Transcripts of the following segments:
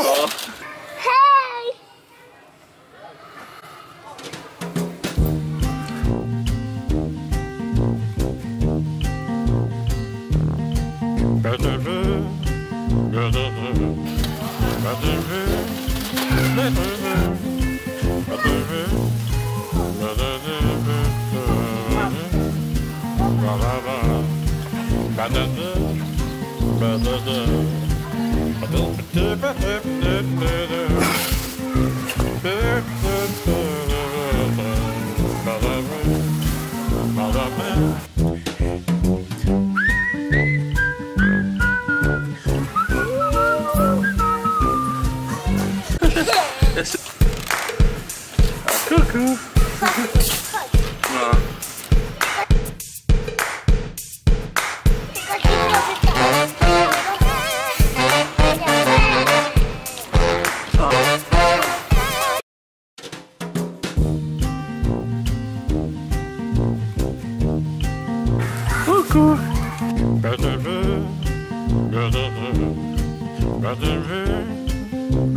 Hey! Ba-da-da, ba-da-da, ba-da-da. Dip burp, dip burp, dip burp, burp, burp,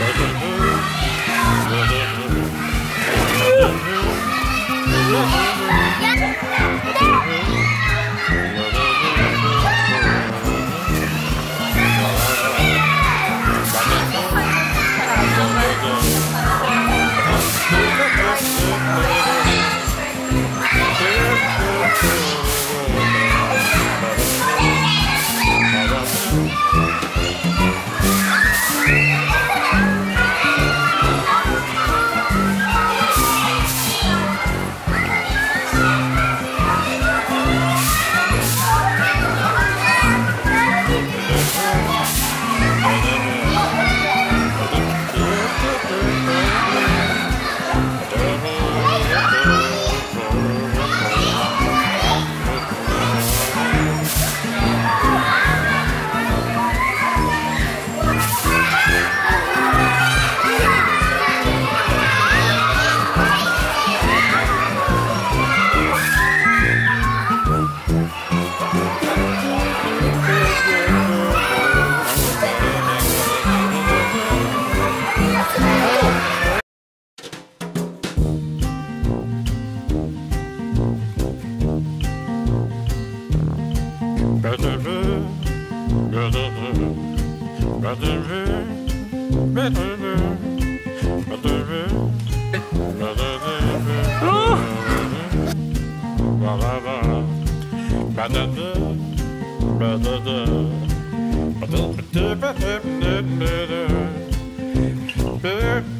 Bacon. hurt, better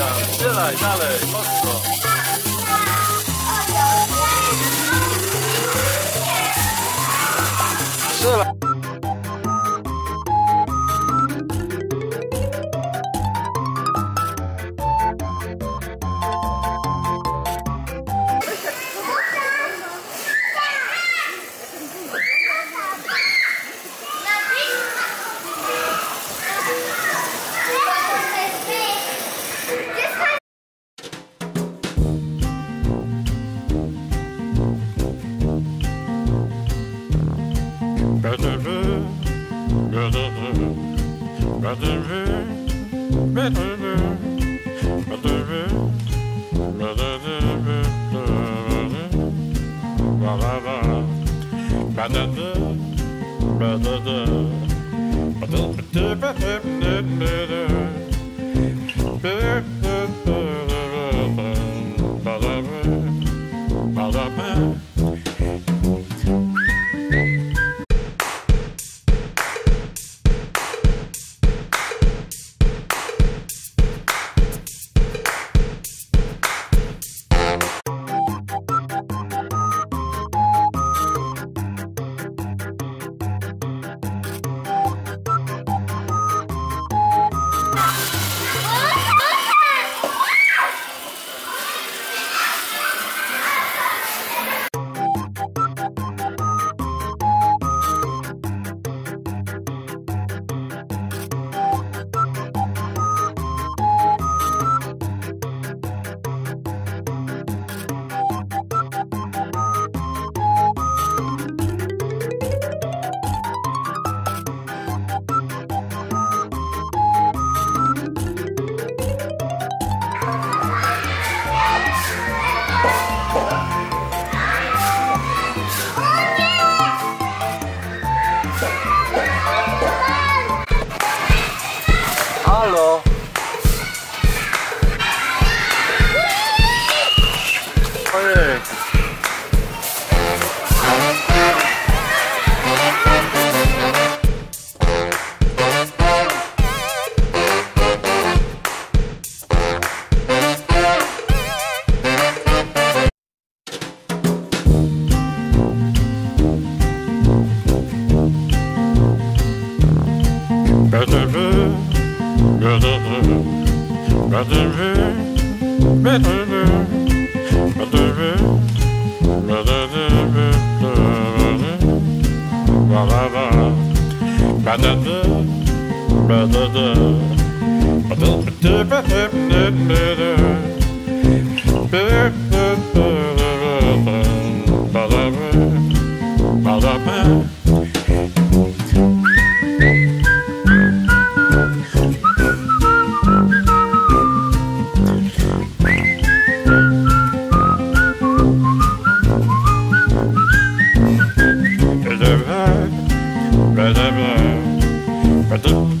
tam, strzelaj dalej, mocno. Strzelaj. Halo? Perfect. Better, better, better, better. Ba-da-da, ba-da-da, ba-da-da, ba-da-da, ba-da-da, Ba-dum.